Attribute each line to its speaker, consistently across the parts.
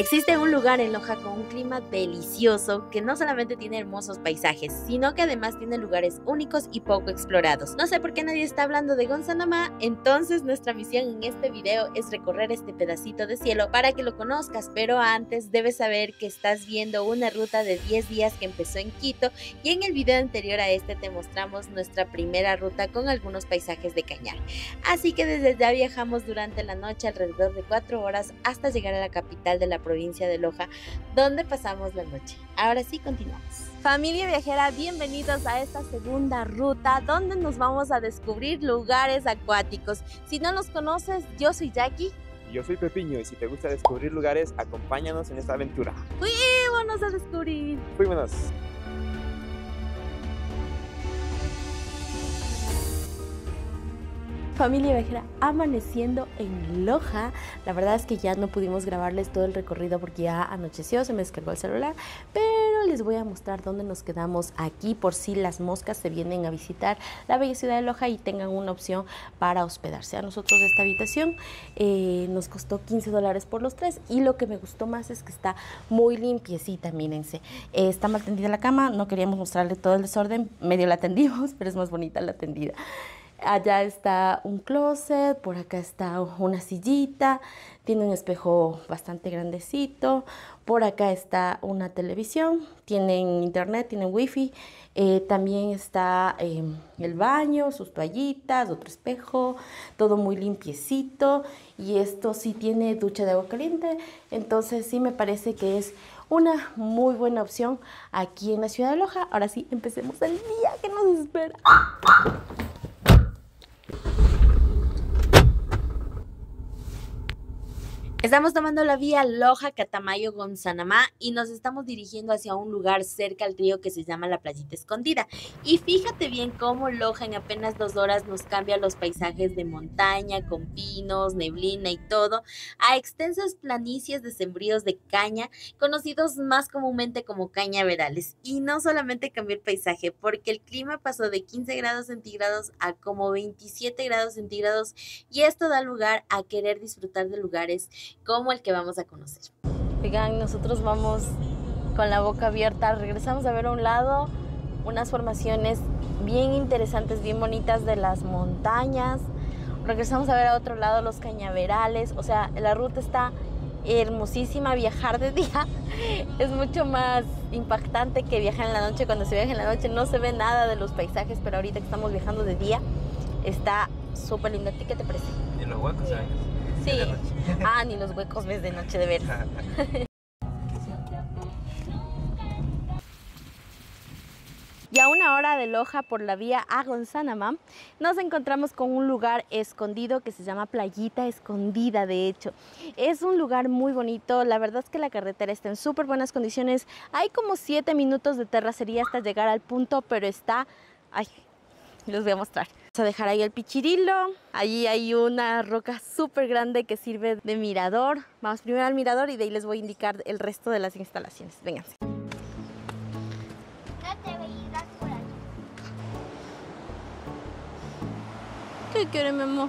Speaker 1: Existe un lugar en Loja con un clima delicioso que no solamente tiene hermosos paisajes, sino que además tiene lugares únicos y poco explorados. No sé por qué nadie está hablando de Gonzanamá, entonces nuestra misión en este video es recorrer este pedacito de cielo para que lo conozcas, pero antes debes saber que estás viendo una ruta de 10 días que empezó en Quito y en el video anterior a este te mostramos nuestra primera ruta con algunos paisajes de cañar. Así que desde ya viajamos durante la noche alrededor de 4 horas hasta llegar a la capital de la provincia provincia de Loja, donde pasamos la noche. Ahora sí, continuamos. Familia viajera, bienvenidos a esta segunda ruta donde nos vamos a descubrir lugares acuáticos. Si no nos conoces, yo soy Jackie.
Speaker 2: Yo soy Pepiño y si te gusta descubrir lugares, acompáñanos en esta aventura.
Speaker 1: Fuímonos a descubrir.
Speaker 2: Fuímonos.
Speaker 1: Familia viajera amaneciendo en Loja. La verdad es que ya no pudimos grabarles todo el recorrido porque ya anocheció, se me descargó el celular, pero les voy a mostrar dónde nos quedamos aquí por si las moscas se vienen a visitar la bella ciudad de Loja y tengan una opción para hospedarse. A nosotros esta habitación eh, nos costó 15 dólares por los tres y lo que me gustó más es que está muy limpiecita, mírense. Eh, está mal tendida la cama, no queríamos mostrarle todo el desorden, medio la tendimos, pero es más bonita la tendida. Allá está un closet, por acá está una sillita, tiene un espejo bastante grandecito, por acá está una televisión, tienen internet, tienen wifi, eh, también está em, el baño, sus toallitas, otro espejo, todo muy limpiecito y esto sí tiene ducha de agua caliente, entonces sí me parece que es una muy buena opción aquí en la ciudad de Loja. Ahora sí, empecemos el día que nos espera. Estamos tomando la vía Loja Catamayo Gonzanamá y nos estamos dirigiendo hacia un lugar cerca al río que se llama la Playita Escondida. Y fíjate bien cómo Loja en apenas dos horas nos cambia los paisajes de montaña, con pinos, neblina y todo, a extensas planicies de sembríos de caña, conocidos más comúnmente como cañaverales. Y no solamente cambió el paisaje, porque el clima pasó de 15 grados centígrados a como 27 grados centígrados y esto da lugar a querer disfrutar de lugares como el que vamos a conocer. Oigan, nosotros vamos con la boca abierta, regresamos a ver a un lado unas formaciones bien interesantes, bien bonitas de las montañas, regresamos a ver a otro lado los cañaverales, o sea, la ruta está hermosísima, viajar de día es mucho más impactante que viajar en la noche, cuando se viaja en la noche no se ve nada de los paisajes, pero ahorita que estamos viajando de día está súper lindo. ¿A ti qué te parece?
Speaker 2: Y los huecos, ¿sabes?
Speaker 1: Sí. Ah, ni los huecos ves de noche de ver. Y a una hora de Loja por la vía a Gonzanamá, nos encontramos con un lugar escondido que se llama Playita Escondida, de hecho. Es un lugar muy bonito, la verdad es que la carretera está en súper buenas condiciones. Hay como 7 minutos de terracería hasta llegar al punto, pero está... Ay, les voy a mostrar. Vamos a dejar ahí el pichirilo. Allí hay una roca súper grande que sirve de mirador. Vamos primero al mirador y de ahí les voy a indicar el resto de las instalaciones. Vénganse. ¿Qué quiere mi amor?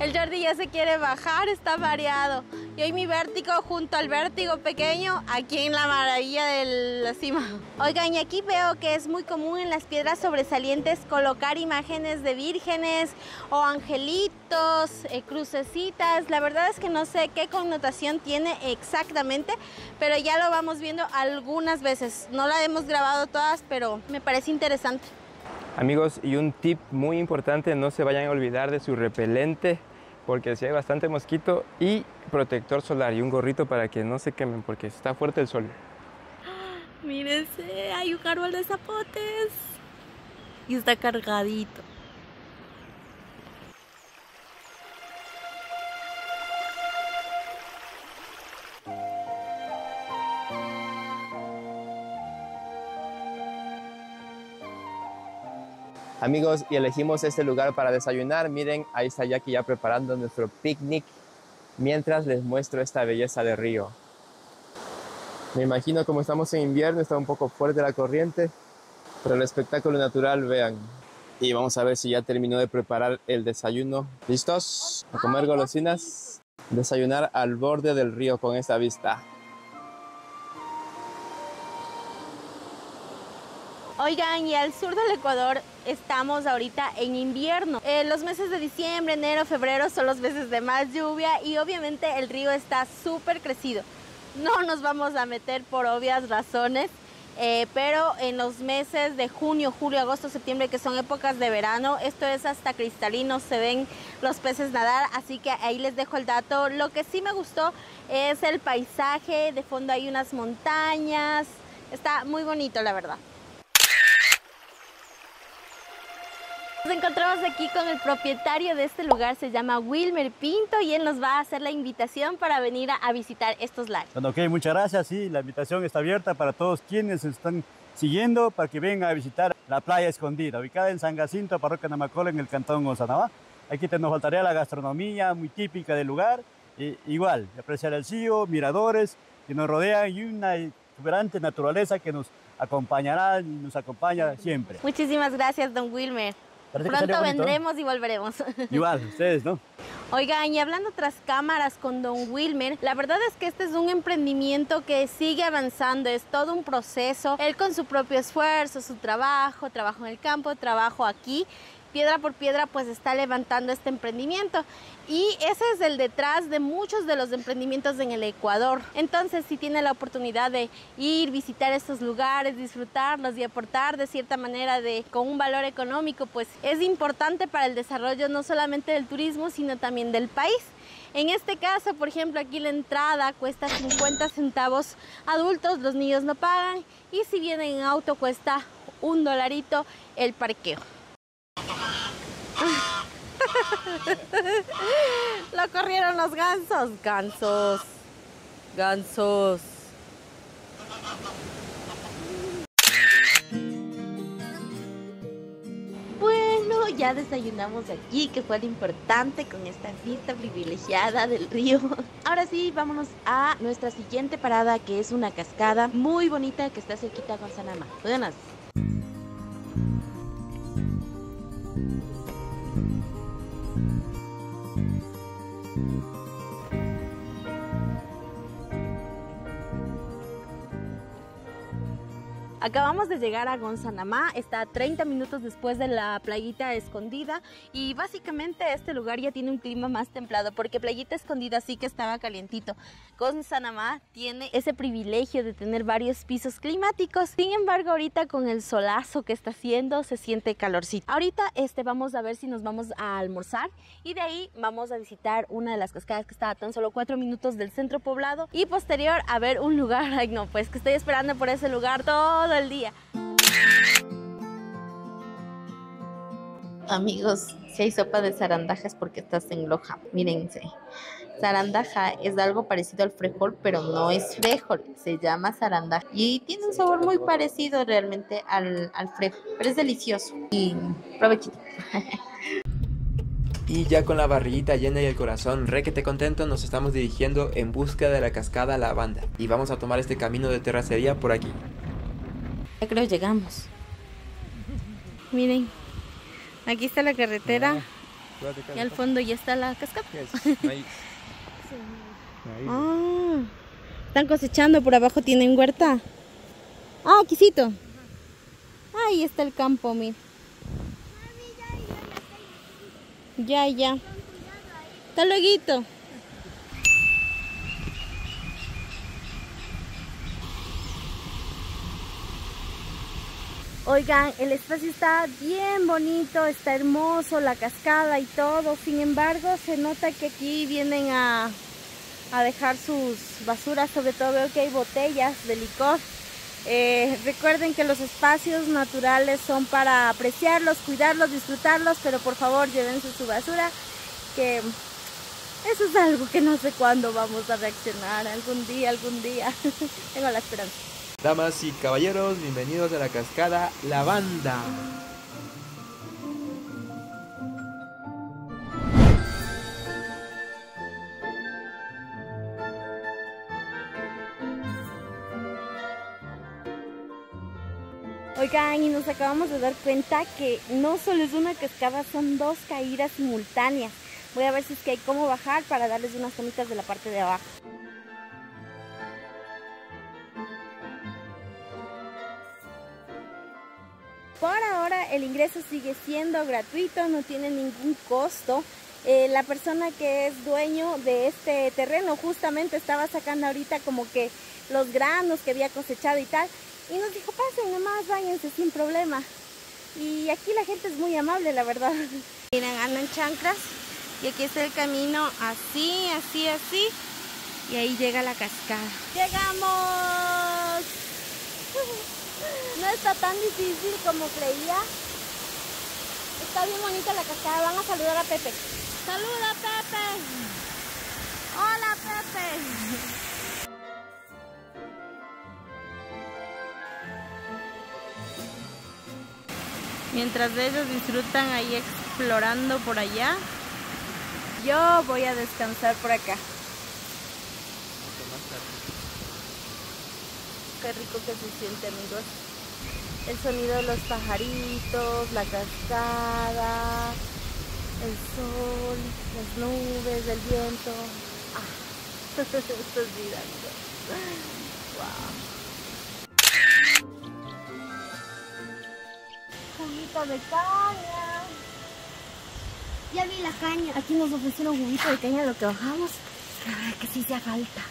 Speaker 1: El Jordi ya se quiere bajar, está mareado. Y hoy mi vértigo junto al vértigo pequeño aquí en la maravilla de la cima. Oigan, y aquí veo que es muy común en las piedras sobresalientes colocar imágenes de vírgenes o angelitos, eh, crucecitas. La verdad es que no sé qué connotación tiene exactamente, pero ya lo vamos viendo algunas veces. No la hemos grabado todas, pero me parece interesante.
Speaker 2: Amigos, y un tip muy importante, no se vayan a olvidar de su repelente, porque si hay bastante mosquito, y protector solar y un gorrito para que no se quemen, porque está fuerte el sol.
Speaker 1: Mírense, hay un árbol de zapotes y está cargadito.
Speaker 2: Amigos, y elegimos este lugar para desayunar. Miren, ahí está Jackie ya preparando nuestro picnic mientras les muestro esta belleza de río. Me imagino como estamos en invierno, está un poco fuerte la corriente, pero el espectáculo natural, vean. Y vamos a ver si ya terminó de preparar el desayuno. ¿Listos? ¿A comer golosinas? Desayunar al borde del río con esta vista.
Speaker 1: Oigan, y al sur del Ecuador estamos ahorita en invierno. Eh, los meses de diciembre, enero, febrero son los meses de más lluvia y obviamente el río está súper crecido. No nos vamos a meter por obvias razones, eh, pero en los meses de junio, julio, agosto, septiembre, que son épocas de verano, esto es hasta cristalino, se ven los peces nadar, así que ahí les dejo el dato. Lo que sí me gustó es el paisaje, de fondo hay unas montañas, está muy bonito la verdad. Nos encontramos aquí con el propietario de este lugar, se llama Wilmer Pinto y él nos va a hacer la invitación para venir a, visitar estos lagos.
Speaker 3: Bueno, ok, muchas gracias. Sí, la invitación está abierta para todos quienes están siguiendo para que vengan a visitar la playa escondida, ubicada en San Jacinto, parroquia Namacola, en el cantón Gonzanabá. Aquí te nos faltaría la gastronomía muy típica del lugar. igual, apreciar el río, miradores que nos rodean y una exuberante naturaleza que nos acompañará y nos acompaña siempre.
Speaker 1: Muchísimas gracias, don Wilmer. Pronto vendremos y volveremos.
Speaker 3: Igual, ustedes, ¿no?
Speaker 1: Oigan, y hablando tras cámaras con Don Wilmer, la verdad es que este es un emprendimiento que sigue avanzando, es todo un proceso. Él con su propio esfuerzo, su trabajo, trabajo en el campo, trabajo aquí, piedra por piedra pues está levantando este emprendimiento y ese es el detrás de muchos de los emprendimientos en el Ecuador. Entonces si tiene la oportunidad de ir, visitar estos lugares, disfrutarlos y aportar de cierta manera de, con un valor económico, pues es importante para el desarrollo no solamente del turismo, sino también del país. En este caso, por ejemplo, aquí la entrada cuesta 50 centavos adultos, los niños no pagan y si vienen en auto cuesta un dolarito el parqueo. Lo corrieron los gansos, gansos, gansos. Bueno, ya desayunamos aquí, que fue lo importante con esta vista privilegiada del río. Ahora sí, vámonos a nuestra siguiente parada, que es una cascada muy bonita que está cerquita con Sanama. Buenas. Acabamos de llegar a Gonzanamá, está a 30 minutos después de la playita escondida y básicamente este lugar ya tiene un clima más templado porque playita escondida sí que estaba calientito. Gonzanamá tiene ese privilegio de tener varios pisos climáticos, sin embargo ahorita con el solazo que está haciendo se siente calorcito. Ahorita este, vamos a ver si nos vamos a almorzar y de ahí vamos a visitar una de las cascadas que está a tan solo 4 minutos del centro poblado y posterior a ver un lugar, ay no, pues que estoy esperando por ese lugar todo el día. Amigos, si hay sopa de zarandajas porque estás en Loja, mírense. Zarandaja es algo parecido al frijol, pero no es frijol, se llama zarandaja. Y tiene un sabor muy parecido realmente al, al frijol, pero es delicioso. Y provechito.
Speaker 2: Y ya con la barriguita llena y el corazón requete contento, nos estamos dirigiendo en busca de la cascada Lavanda. Y vamos a tomar este camino de terracería por aquí.
Speaker 1: Ya creo llegamos. Miren, aquí está la carretera y al fondo ya está la cascada. ah, están cosechando, por abajo tienen huerta. Ah, quisito. Ahí está el campo, mira. Ya, ya. Hasta luego. Oigan, el espacio está bien bonito, está hermoso, la cascada y todo. Sin embargo, se nota que aquí vienen a, dejar sus basuras. Sobre todo veo que hay botellas de licor. Eh, recuerden que los espacios naturales son para apreciarlos, cuidarlos, disfrutarlos, pero por favor llévense su basura, que eso es algo que no sé cuándo vamos a reaccionar, algún día, algún día. Tengo la esperanza.
Speaker 2: Damas y caballeros, bienvenidos a la cascada Lavanda.
Speaker 1: Oigan, y nos acabamos de dar cuenta que no solo es una cascada, son dos caídas simultáneas. Voy a ver si es que hay cómo bajar para darles unas tomitas de la parte de abajo. El ingreso sigue siendo gratuito, no tiene ningún costo. Eh, la persona que es dueño de este terreno justamente estaba sacando ahorita como que los granos que había cosechado y tal. Y nos dijo, pasen nomás, váyanse sin problema. Y aquí la gente es muy amable, la verdad. Miren, andan chanclas. Y aquí está el camino así, así, así. Y ahí llega la cascada. ¡Llegamos! No está tan difícil como creía. Está bien bonita la cascada. Van a saludar a Pepe. ¡Saluda, Pepe! ¡Hola, Pepe! Mientras ellos disfrutan ahí explorando por allá, yo voy a descansar por acá. Qué rico que se siente, amigos. El sonido de los pajaritos, la cascada, el sol, las nubes, el viento. Ah, esto es vida. Wow. Juguito de caña.
Speaker 4: Ya vi la caña.
Speaker 1: Aquí nos ofrecieron juguito de caña lo que bajamos. La verdad que sí se falta.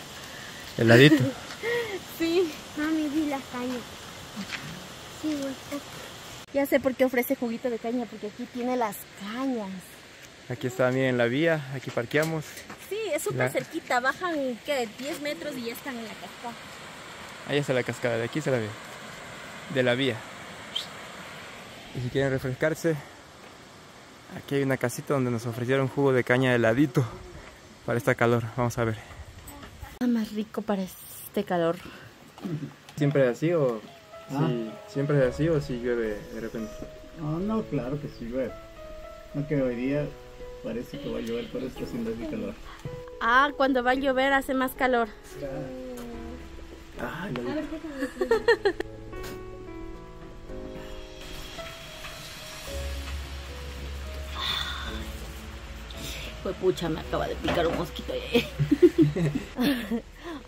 Speaker 2: Heladito.
Speaker 1: Sí.
Speaker 4: Mami, vi la caña. Sí.
Speaker 1: Ya sé por qué ofrece juguito de caña, porque aquí tiene las cañas.
Speaker 2: Aquí está, miren la vía, aquí parqueamos.
Speaker 1: Sí, es súper
Speaker 2: La-
Speaker 1: cerquita, bajan, ¿qué? 10 metros y ya están en la cascada.
Speaker 2: Ahí está la cascada, de aquí se la ve. De la vía. Y si quieren refrescarse, aquí hay una casita donde nos ofrecieron jugo de caña heladito para esta calor. Vamos a ver.
Speaker 1: Está más rico para este calor.
Speaker 2: ¿Siempre así o
Speaker 3: Ah.
Speaker 2: si, siempre es así o si llueve de repente?
Speaker 3: No, no, claro que sí llueve. No que hoy día parece que va a llover, pero está haciendo así calor.
Speaker 1: Ah, cuando va a llover hace más calor.
Speaker 2: Ah,
Speaker 1: Pues pucha, me acaba de picar un mosquito.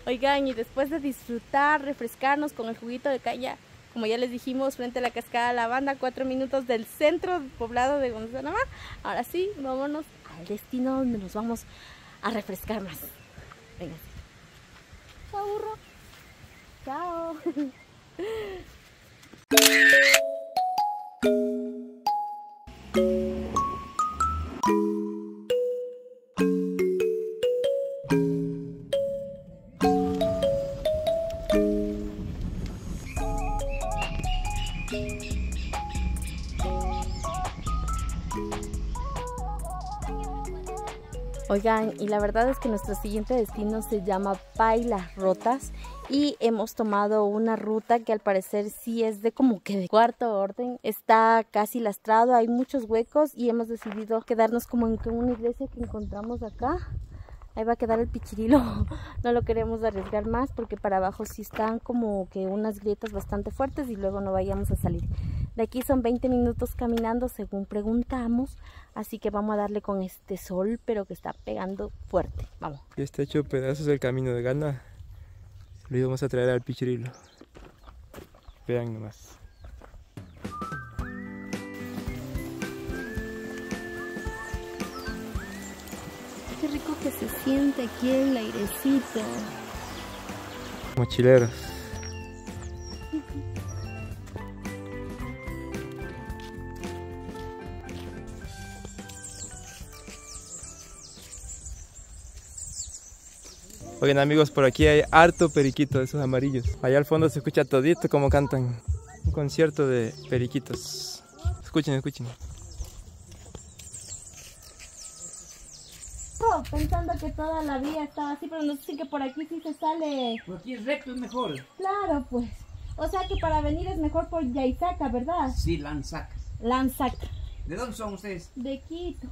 Speaker 1: Oigan, y después de disfrutar, refrescarnos con el juguito de caña, como ya les dijimos, frente a la cascada La Banda, cuatro minutos del centro poblado de Gonzanamá, ahora sí, vámonos al destino donde nos vamos a refrescar más. Venga. Chao, burro. Chao. Oigan, y la verdad es que nuestro siguiente destino se llama Pailas Rotas y hemos tomado una ruta que al parecer sí es de como que de cuarto orden. Está casi lastrado, hay muchos huecos y hemos decidido quedarnos como en una iglesia que encontramos acá. Ahí va a quedar el pichirilo. No lo queremos arriesgar más porque para abajo sí están como que unas grietas bastante fuertes y luego no vayamos a salir. De aquí son 20 minutos caminando según preguntamos. Así que vamos a darle con este sol, pero que está pegando fuerte. Vamos.
Speaker 2: Ya está hecho pedazos el camino de gana. Lo íbamos a traer al pichirilo. Vean nomás.
Speaker 1: Qué rico que se siente aquí el airecito.
Speaker 2: Mochileros. Oigan amigos, por aquí hay harto periquito de esos amarillos. Allá al fondo se escucha todito como cantan. Un concierto de periquitos. Escuchen, escuchen.
Speaker 1: Pensando que toda la vía estaba así, pero no sé si que por aquí sí se sale.
Speaker 5: Por aquí es recto, es mejor.
Speaker 1: Claro, pues. O sea que para venir es mejor por Yaizaca, ¿verdad?
Speaker 5: Sí, Lanzac.
Speaker 1: Lanzac,
Speaker 5: ¿De dónde son ustedes?
Speaker 1: de Quito.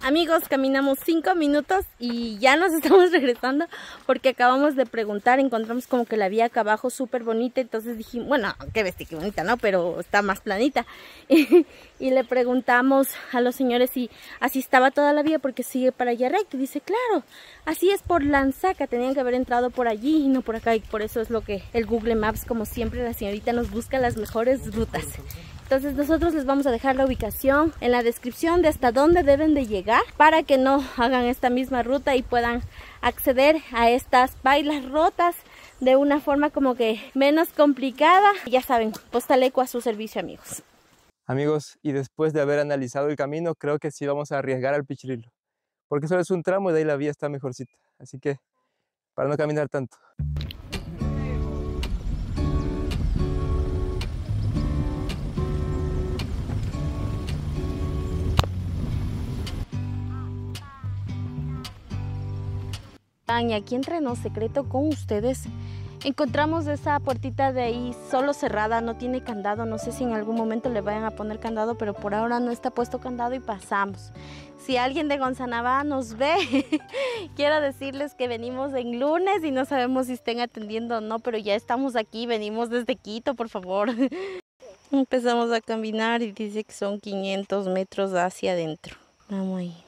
Speaker 1: Amigos, caminamos cinco minutos y ya nos estamos regresando porque acabamos de preguntar, encontramos como que la vía acá abajo súper bonita, entonces dijimos, bueno, qué bestia, qué bonita, ¿no? Pero está más planita. Y, le preguntamos a los señores si así estaba toda la vía porque sigue para allá recto. Y dice, claro, así es por Lanzaca, tenían que haber entrado por allí y no por acá. Y por eso es lo que el Google Maps, como siempre, la señorita nos busca las mejores rutas. Entonces nosotros les vamos a dejar la ubicación en la descripción de hasta dónde deben de llegar para que no hagan esta misma ruta y puedan acceder a estas bailas rotas de una forma como que menos complicada. Ya saben, Postaleco a su servicio amigos.
Speaker 2: Amigos, y después de haber analizado el camino, creo que sí vamos a arriesgar al Pichililo. Porque solo es un tramo y de ahí la vía está mejorcita. Así que, para no caminar tanto.
Speaker 1: Y aquí entrenó secreto con ustedes. Encontramos esa puertita de ahí solo cerrada, no tiene candado. No sé si en algún momento le vayan a poner candado, pero por ahora no está puesto candado y pasamos. Si alguien de Gonzanabá nos ve, quiero decirles que venimos en lunes y no sabemos si estén atendiendo o no, pero ya estamos aquí, venimos desde Quito, por favor. Empezamos a caminar y dice que son 500 metros hacia adentro. Vamos ahí.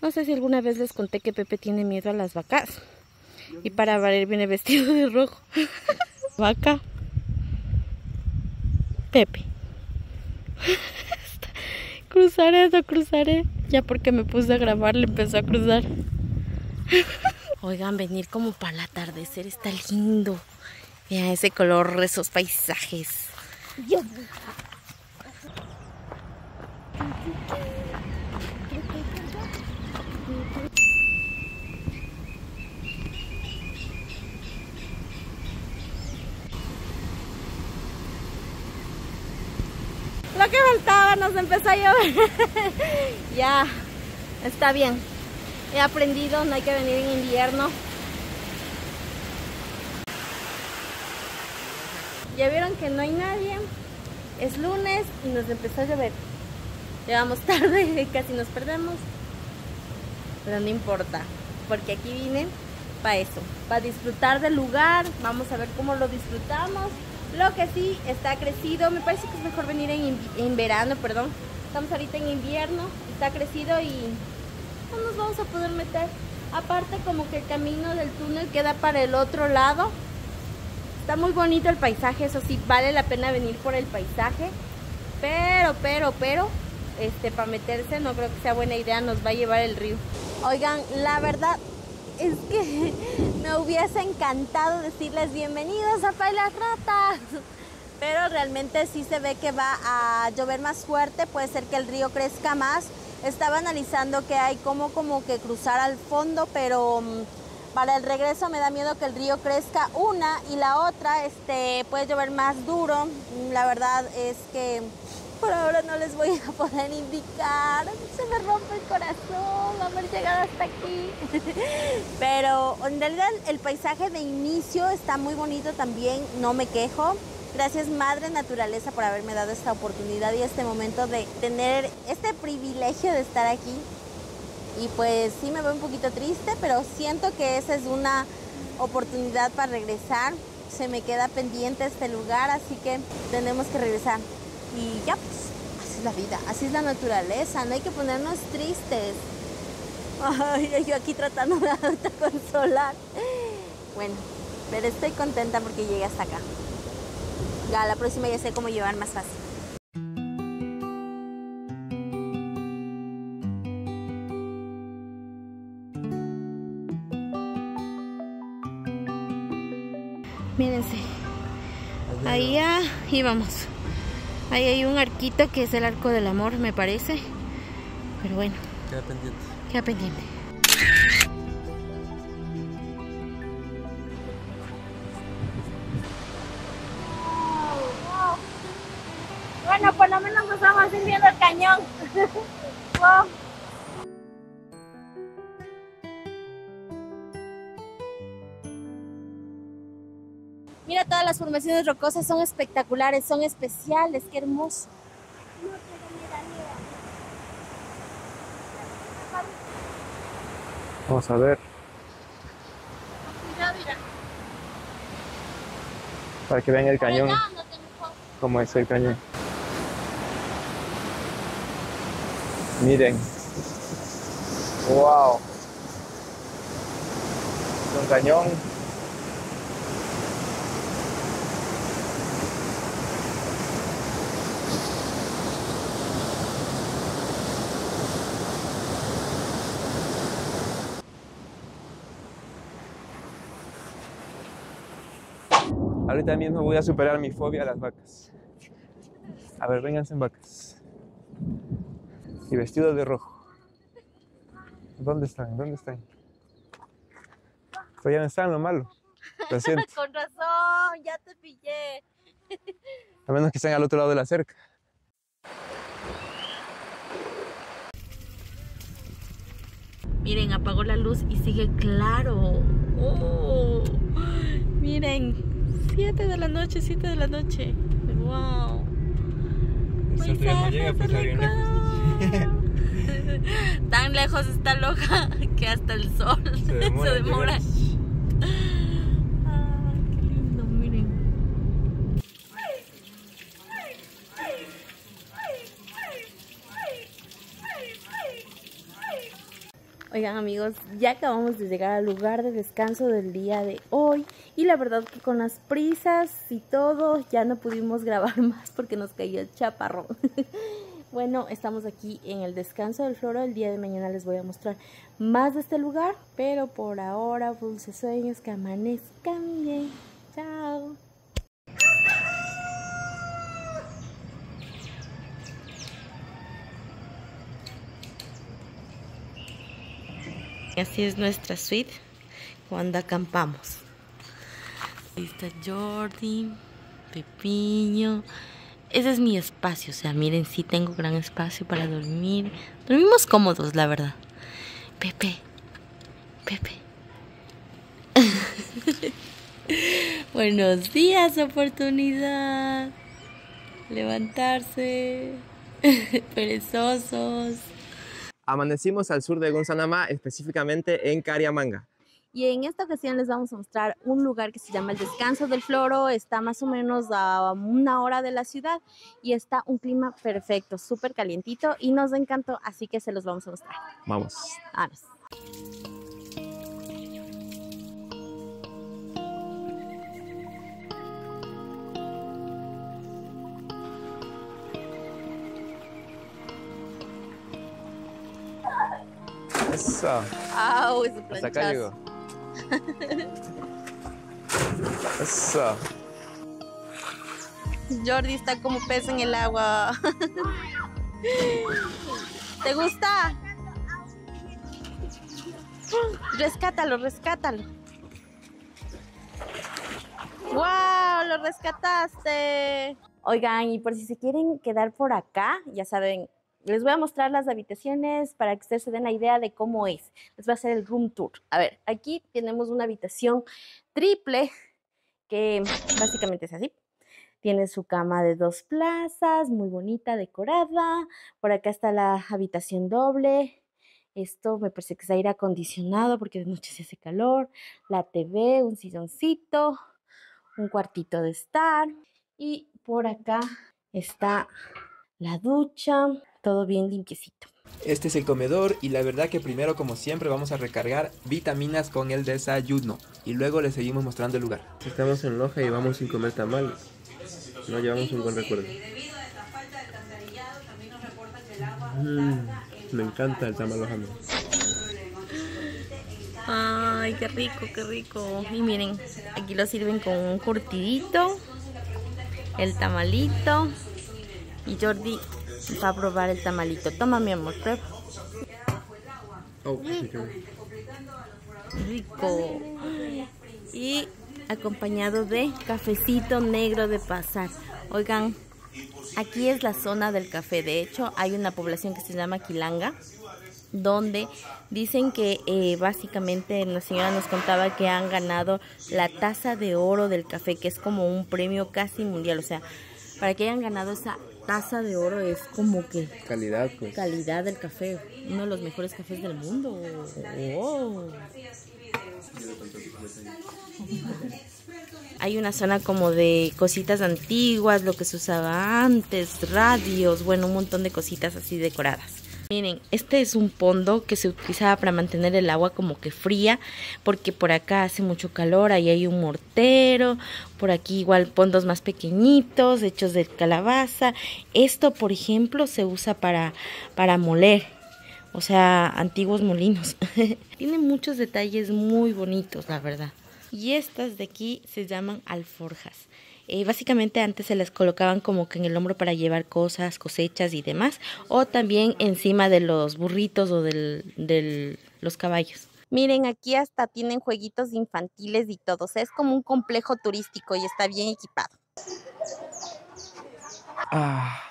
Speaker 1: No sé si alguna vez les conté que Pepe tiene miedo a las vacas. Y para valer viene vestido de rojo. Vaca. Pepe. cruzaré eso, cruzaré. Ya porque me puse a grabar le empezó a cruzar. Oigan, venir como para el atardecer está lindo. Vean ese color, esos paisajes. Que faltaba, nos empezó a llover. ya, está bien. He aprendido, no hay que venir en invierno. Ya vieron que no hay nadie. Es lunes y nos empezó a llover. Llegamos tarde, casi nos perdemos. Pero no importa, porque aquí vine para eso, para disfrutar del lugar. Vamos a ver cómo lo disfrutamos. Lo que sí está crecido, me parece que es mejor venir en, verano, perdón. Estamos ahorita en invierno, está crecido y no nos vamos a poder meter. Aparte como que el camino del túnel queda para el otro lado. Está muy bonito el paisaje, eso sí, vale la pena venir por el paisaje. Pero, pero, pero, este, para meterse no creo que sea buena idea, nos va a llevar el río. Oigan, la verdad, es que me hubiese encantado decirles bienvenidos a Bailar Ratas. Pero realmente sí se ve que va a llover más fuerte, puede ser que el río crezca más. Estaba analizando que hay como, como que cruzar al fondo, pero mm, para el regreso me da miedo que el río crezca una y la otra este, puede llover más duro. La verdad es que por ahora no les voy a poder indicar. Se me rompe el corazón haber llegado hasta aquí. Pero en realidad el paisaje de inicio está muy bonito también, no me quejo. Gracias Madre Naturaleza por haberme dado esta oportunidad y este momento de tener este privilegio de estar aquí. Y pues sí me veo un poquito triste, pero siento que esa es una oportunidad para regresar. Se me queda pendiente este lugar, así que tenemos que regresar. Y ya, pues, así es la vida, así es la naturaleza, no hay que ponernos tristes. Ay, yo aquí tratando de consolar. Bueno, pero estoy contenta porque llegué hasta acá. Ya la próxima ya sé cómo llevar más fácil. Mírense. Ahí ya íbamos. Ahí hay un arquito que es el arco del amor, me parece. Pero bueno.
Speaker 2: Queda pendiente.
Speaker 1: Queda pendiente. Bueno, por lo menos nos estamos viendo el cañón. wow. Mira todas las formaciones rocosas, son espectaculares, son especiales, qué hermoso.
Speaker 2: Vamos a ver. Para que vean el cañón, cómo es el cañón. Miren. Wow. Es un cañón. Ahorita mismo voy a superar mi fobia a las vacas. A ver, vénganse en vacas. Y vestido de rojo. ¿Dónde están? ¿Dónde están? Pues ya no están, lo malo. Lo siento.
Speaker 1: Con razón, ya te pillé.
Speaker 2: A menos que estén al otro lado de la cerca.
Speaker 1: Miren, apagó la luz y sigue claro. Oh, miren, 7 de la noche, 7 de la noche. Wow.
Speaker 2: No llega, pues.
Speaker 1: Tan lejos está loca que hasta el sol
Speaker 2: Se demora. en
Speaker 1: demora.
Speaker 2: llegar.
Speaker 1: Ay, qué lindo, miren. Oigan amigos, ya acabamos de llegar al lugar de descanso del día de hoy y la verdad que con las prisas y todo ya no pudimos grabar más porque nos cayó el chaparrón. Bueno, estamos aquí en el descanso del floro. El día de mañana les voy a mostrar más de este lugar. Pero por ahora, dulces sueños, que amanezcan bien. Chao. Y así es nuestra suite cuando acampamos. Ahí está Jordi, Pepiño. Ese es mi espacio, o sea, miren, sí tengo gran espacio para dormir. Dormimos cómodos, la verdad. Pepe, Pepe. Buenos días, oportunidad. Levantarse. Perezosos.
Speaker 2: Amanecimos al sur de Gonzanamá, específicamente en Cariamanga.
Speaker 1: Y en esta ocasión les vamos a mostrar un lugar que se llama el Descanso del Floro. Está más o menos a una hora de la ciudad y está un clima perfecto, súper calientito y nos encantó, así que se los vamos a mostrar.
Speaker 2: Vamos.
Speaker 1: Vámonos.
Speaker 2: Eso.
Speaker 1: ¡Au! Ese
Speaker 2: Hasta acá
Speaker 1: planchazo.
Speaker 2: llegó. Eso.
Speaker 1: Jordi está como pez en el agua. ¿Te gusta? Rescátalo, rescátalo. ¡Wow! Lo rescataste. Oigan, y por si se quieren quedar por acá, ya saben, les voy a mostrar las habitaciones para que ustedes se den la idea de cómo es. Les voy a hacer el room tour. A ver, aquí tenemos una habitación triple que básicamente es así. Tiene su cama de dos plazas, muy bonita, decorada. Por acá está la habitación doble. Esto me parece que es aire acondicionado porque de noche se hace calor. La TV, un silloncito, un cuartito de estar. Y por acá está la ducha, todo bien limpiecito.
Speaker 2: Este es el comedor y la verdad que primero como siempre vamos a recargar vitaminas con el desayuno y luego le seguimos mostrando el lugar. Estamos en Loja y vamos sin comer tamales. No llevamos un buen recuerdo. Mm, me encanta el tamal lojano.
Speaker 1: Ay, qué rico, qué rico. Y miren, aquí lo sirven con un curtidito, el tamalito. Y Jordi va a probar el tamalito. Toma, mi amor, prueba. Rico. Y acompañado de cafecito negro de pasar. Oigan, Aquí es la zona del café. De hecho, hay una población que se llama Quilanga, donde dicen que eh, básicamente la señora nos contaba que han ganado la taza de oro del café, que es como un premio casi mundial. O sea, para que hayan ganado esa taza de oro es como que
Speaker 6: Calidad, pues.
Speaker 1: calidad del café, uno de los mejores cafés del mundo. Oh. Hay una zona como de cositas antiguas, lo que se usaba antes, radios, bueno, un montón de cositas así decoradas. Miren, este es un pondo que se utilizaba para mantener el agua como que fría, porque por acá hace mucho calor, ahí hay un mortero, por aquí igual pondos más pequeñitos, hechos de calabaza. Esto, por ejemplo, se usa para, para moler, o sea, antiguos molinos. Tiene muchos detalles muy bonitos, la verdad. Y estas de aquí se llaman alforjas. Eh, básicamente antes se las colocaban como que en el hombro para llevar cosas, cosechas y demás, o también encima de los burritos o de del, los caballos. Miren, aquí hasta tienen jueguitos infantiles y todo, o sea, es como un complejo turístico y está bien equipado.
Speaker 6: Ah,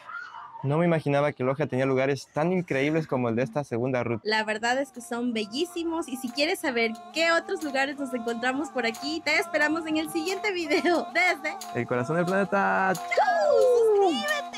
Speaker 6: no me imaginaba que Loja tenía lugares tan increíbles como el de esta segunda ruta.
Speaker 1: La verdad es que son bellísimos y si quieres saber qué otros lugares nos encontramos por aquí, te esperamos en el siguiente video desde
Speaker 6: el corazón del planeta.
Speaker 1: ¡Suscríbete!